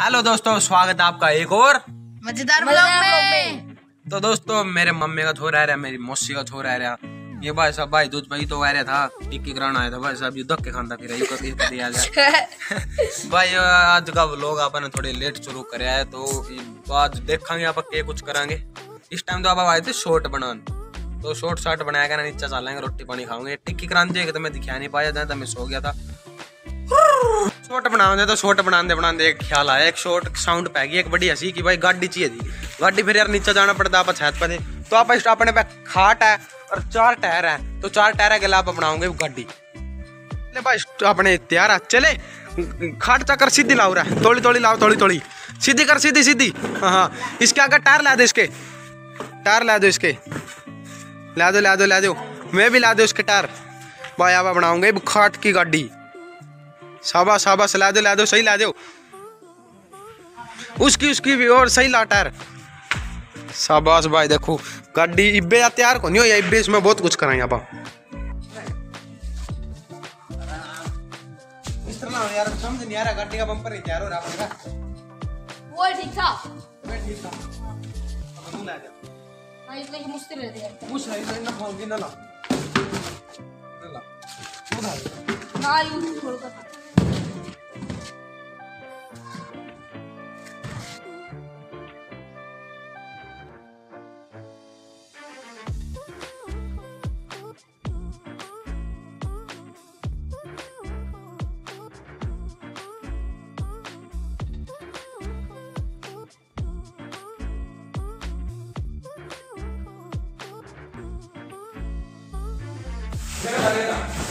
Hello दोस्तों स्वागत है आपका एक और मज़ेदार ब्लॉग में। तो दोस्तों मेरे मम्मी का थोड़ा रहा मेरी मौसी का थोड़ा रहा। ये भाई साहब भाई दूध भाई तो आ रहा था टिक्की कराना आया था भाई साहब ये धक्के खाना फिर ये कर कर दिया जाए भाई आज का व्लॉग आपने थोड़े लेट शुरू करे है तो आज देखेंगे आप के कुछ करेंगे। इस टाइम तो आप आए थे शॉर्ट बनाने। तो शॉर्ट शॉर्ट बनाया कर नीचे चलेंगे रोटी पानी खाऊँगे। टिक्की कराने जाएगा तो मैं दिखा नहीं पाया था तो मैं सो गया था। शॉर्ट बनाने तो शॉर्ट बनाने बनाने एक ख्याल आया, एक शॉर्ट साउंड पै गई, एक बड़ी हँसी की भाई गाड़ी चाहिए थी गाड़ी फिर यार नीचे जाना पड़ता आप छत पे तो आप अपने पे खाट है और चार टायर है। तो चार टायर के आप बनाओगे गाड़ी। ले भाई, अपने तैयार है। चले, खाट चक्कर सीधी लाओ रहा है तोड़ी तोड़ी लाओ तोड़ी तोड़ी सीधी कर, सीधी सीधी। हाँ हाँ। इसके आगे टायर ला दो इसके। टायर ला दो इसके। ला दो ला दो ला दो। मैं भी ला दो इसके टायर। भाई, आप बनाऊँगे खाट की गाड़ी। साबा साबा ला दो ला दो सही ला दो। उसकी उसकी भी और सही ला टायर। शाबाश भाई देखो गाड़ी इब्बे या तैयार को नहीं हो? या इब्बे इसमें बहुत कुछ कराएँगे आप। इस तरह यार समझ नहीं आ रहा गाड़ी का बम्पर ही तैयार हो रहा अपने वो ठीक था। मैं ठीक था। अब तू ला जा हाँ इसलिए मुश्किल रहती है। पूछ रही है ना फ़ोन ना ला। ना ला। उधर। ना यूज़ थोड़ा सा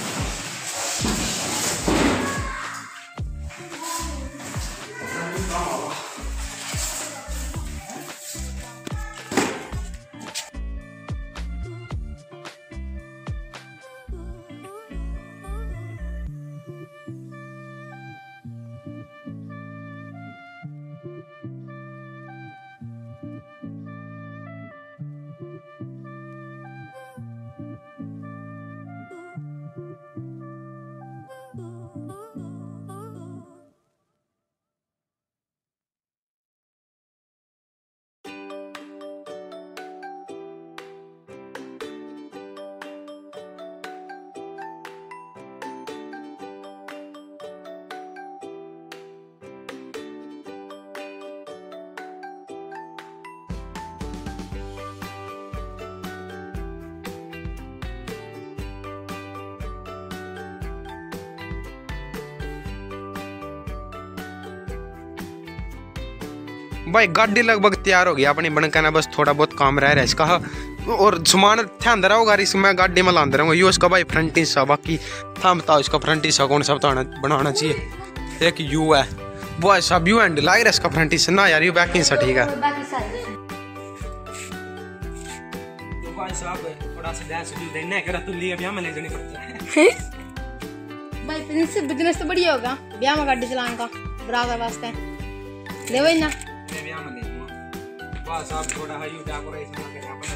भाई गाड़ी लगभग तैयार हो गई अपनी बनकर ना बस थोड़ा बहुत काम रह रहा है इसका। और सामान थे अंदर होगा इसमें गाड़ी में लांदे रहूँगा। यो इसका भाई फ्रंट हिस्सा बाकी था बताओ इसका फ्रंट हिस्सा कौन सा बताना बनाना चाहिए। एक यू है। वो है सब यू एंड लाइर इसका फ्रंट हिस्सा। ना यार यू बैक हिस्सा ठीक है। बाकी सारे। भाई थोड़ा सा ध्यान से देना है करा तू लिए अभी हमें ले जानी पड़ता है। भाई प्रिंस बिज़नेस तो बढ़िया होगा ब्याह में गाड़ी चलाने का बराबर वास्ते। ले वही ना। මේ යාම දෙන්නවා. වා සබ් ගොඩ හයියු ඩෙකොරේෂන් කරලා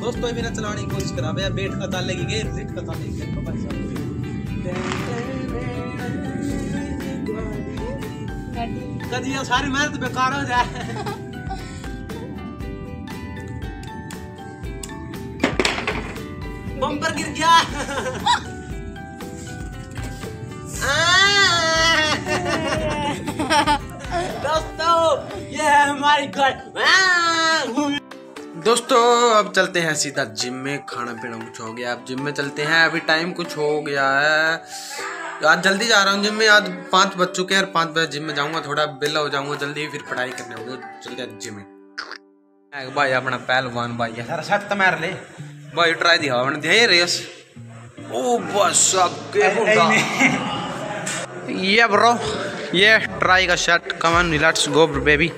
दोस्तों मेरा चलाने की कोशिश करा। भैया बेट का ताल लगी गई, रिट का ताल लगी गई भाई कदी ये सारी मेहनत बेकार हो जाए। बम्पर गिर गया। दोस्तों, ये हमारी घर दोस्तों अब चलते हैं सीधा जिम में। खाना पीना कुछ हो गया। अब जिम में चलते हैं। अभी टाइम कुछ हो गया है। आज जल्दी जा रहा हूँ जिम में। आज पाँच बज चुके हैं और पाँच बजे जिम में जाऊँगा। थोड़ा बेला हो जाऊँगा। जल्दी फिर पढ़ाई करने होगी। चलते हैं जिम में। भाई अपना पहलवान भाई है। सारा सेट तो मार ले। भाई ट्राई दिया हमने दिया रेस ओ बस ये ब्रो ये ट्राई का shirt come on let's go baby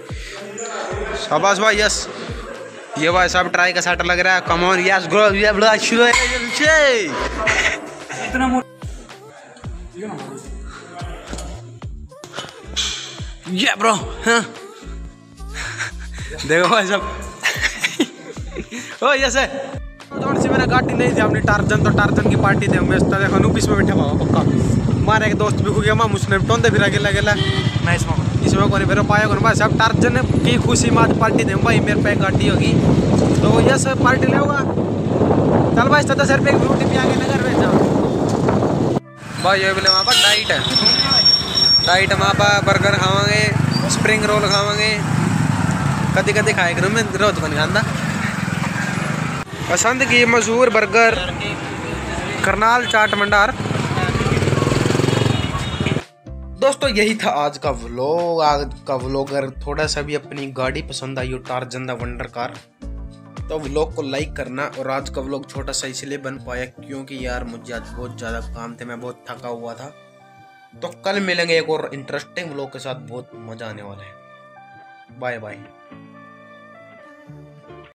शाबाश भाई यस। ये भाई सब ट्राई का शर्ट लग रहा है। कम ऑन यस ग्रो ये ब्लो शुरू इतना मोटा ये ब्रो हाँ देखो भाई सब ओ यस है थोड़ी सी मैंने गाड़ी नहीं थी अपनी? टार्जन तो टार्जन की पार्टी थी। मैं इसका देखो नूपिस में बैठा हुआ पक्का। हमारे एक दोस्त भी गया माम उसने टोंदे फिर गेला गेला मैं इसमें इसमें कोई फिर पाया कौन भाई सब टार्जन की खुशी में पार्टी दे भाई, मेरे पे गाड़ी होगी। तो यस पार्टी ले होगा चल भाई दस रुपये की रोटी भी आगे नगर में जाओ। भाई, ये बोले वहाँ पर डाइट है। डाइट वहाँ पर बर्गर खावांगे स्प्रिंग रोल खावांगे। कदी कदी खाए करूँ, मैं रोज बन खांदा पसंद की मशहूर बर्गर करनाल चाट मंडार दोस्तों, यही था आज का व्लॉग आज का व्लॉग अगर थोड़ा सा भी अपनी गाड़ी पसंद आई हो टार्जन द वंडर कार। तो व्लॉग को लाइक करना और आज का व्लॉग छोटा सा इसलिए बन पाया क्योंकि यार मुझे आज बहुत ज़्यादा काम थे, मैं बहुत थका हुआ था। तो कल मिलेंगे एक और इंटरेस्टिंग व्लॉग के साथ, बहुत मज़ा आने वाला है। Bye bye